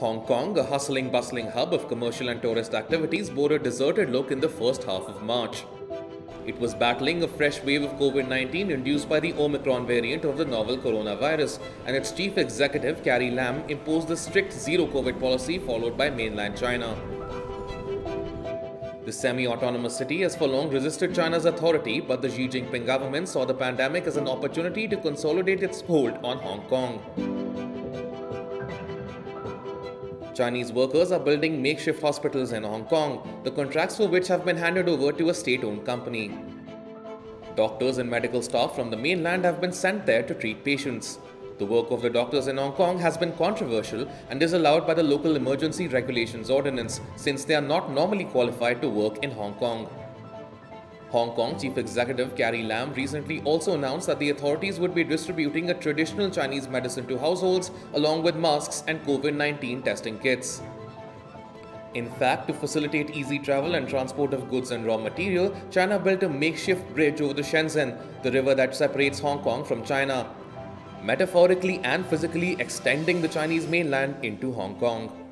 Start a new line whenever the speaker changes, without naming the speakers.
Hong Kong, a hustling bustling hub of commercial and tourist activities, bore a deserted look in the first half of March. It was battling a fresh wave of COVID 19 induced by the Omicron variant of the novel coronavirus, and its chief executive, Carrie Lam, imposed the strict zero COVID policy followed by mainland China. The semi autonomous city has for long resisted China's authority, but the Xi Jinping government saw the pandemic as an opportunity to consolidate its hold on Hong Kong. Chinese workers are building makeshift hospitals in Hong Kong, the contracts for which have been handed over to a state owned company. Doctors and medical staff from the mainland have been sent there to treat patients. The work of the doctors in Hong Kong has been controversial and is allowed by the local emergency regulations ordinance since they are not normally qualified to work in Hong Kong. Hong Kong Chief Executive Carrie Lam recently also announced that the authorities would be distributing a traditional Chinese medicine to households along with masks and COVID 19 testing kits. In fact, to facilitate easy travel and transport of goods and raw material, China built a makeshift bridge over the Shenzhen, the river that separates Hong Kong from China metaphorically and physically extending the Chinese mainland into Hong Kong.